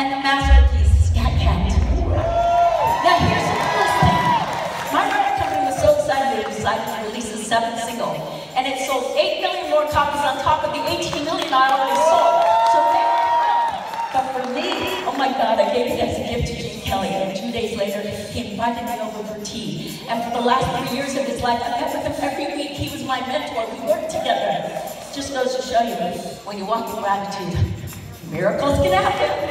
and the masterpiece Skat Kat. Now here's the first thing. My record company was so excited they decided to release a seventh single, and it sold 8 million more copies on top of the 18 million I already sold. So thank you. But for me, oh my God, I gave it as a gift to Gene Kelly, and two days later, he invited me over for tea. And for the last three years of his life, I met with him every week. He was my mentor. We worked together. Just goes to show you, when you walk in gratitude, miracles can happen.